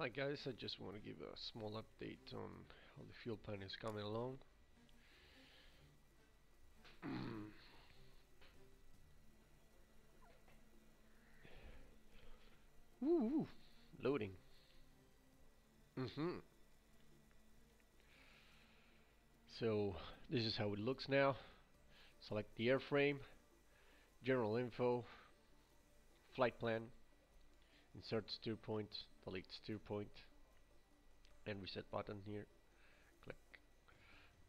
Hi guys, I just want to give a small update on how the fuel plan is coming along. Woo, loading. Mhm. so this is how it looks now. Select the airframe, general info, flight plan, insert steer point, delete steer point, and reset button here. Click.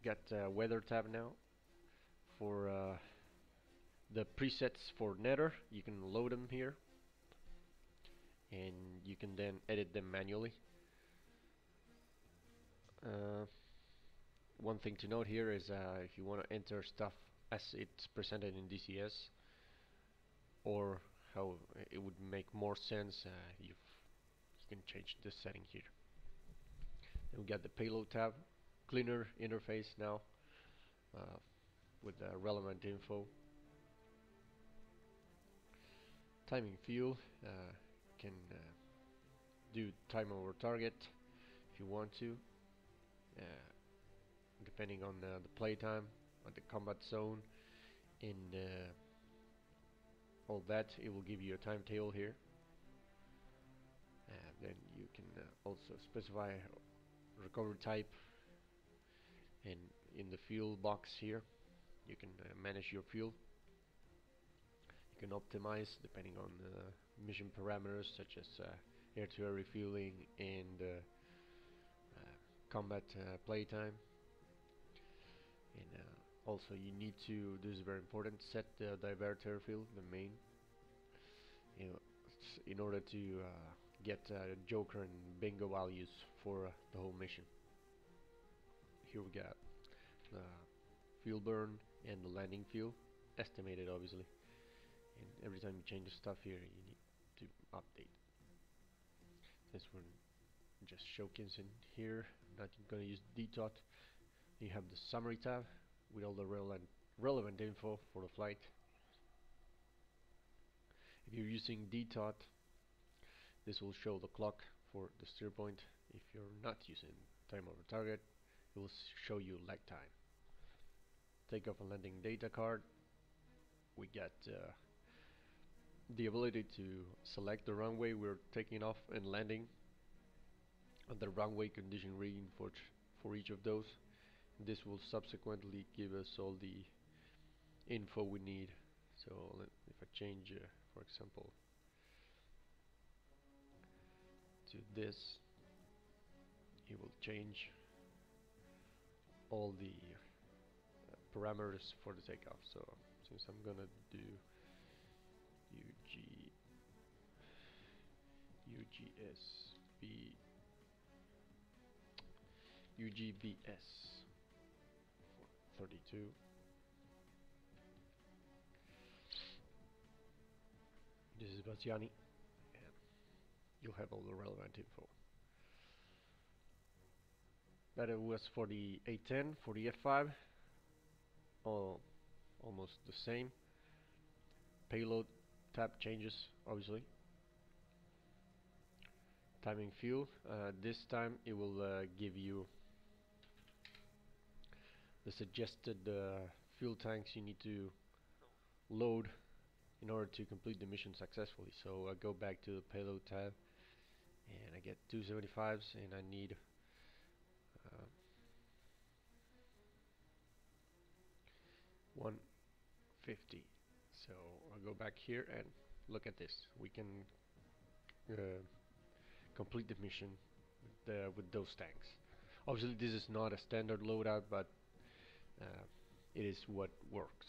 Got uh, weather tab now. For uh, the presets for Netter, you can load them here, and you can then edit them manually. Uh, one thing to note here is uh, if you want to enter stuff as it's presented in DCS or how it would make more sense uh, you can change this setting here. Then we got the payload tab cleaner interface now uh, with the relevant info. Timing fuel uh, can uh, do time over target if you want to uh, depending on uh, the playtime, on the combat zone, in uh, all that, it will give you a timetable here. And then you can uh, also specify recovery type, and in the fuel box here, you can uh, manage your fuel. You can optimize depending on mission parameters such as air-to-air -air refueling and combat playtime and uh, also you need to this is very important set the diverter field the main you know, in order to uh, get uh, joker and bingo values for uh, the whole mission. Here we got the fuel burn and the landing fuel estimated obviously. And every time you change the stuff here you need to update. This one just showcasing here not gonna use DTOT you have the summary tab with all the relevant relevant info for the flight. If you're using DTOT this will show the clock for the steer point. If you're not using time over target it will show you lag time. Takeoff and landing data card. We got uh, the ability to select the runway we're taking off and landing and the runway condition reading for, for each of those this will subsequently give us all the info we need. So if I change uh, for example to this it will change all the uh, parameters for the takeoff. So since I'm gonna do UG UGSB UGBS 32 this is Bastiani. You'll have all the relevant info. That it was for the A10 for the F5 all almost the same. Payload tab changes obviously. Timing fuel uh, this time it will uh, give you the suggested uh, fuel tanks you need to load in order to complete the mission successfully. So I go back to the payload tab and I get 275s and I need uh, 150. So I'll go back here and look at this. We can uh, complete the mission with, uh, with those tanks. Obviously this is not a standard loadout but uh, it is what works.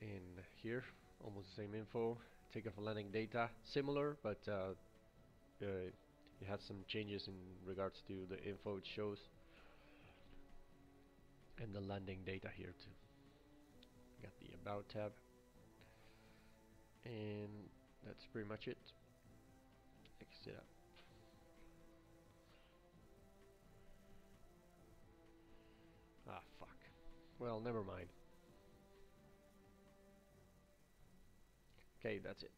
And here almost the same info. Take off landing data. Similar but uh, uh, it has some changes in regards to the info it shows. And the landing data here too. Got the about tab. And that's pretty much it. Exit up Well, never mind. Okay, that's it.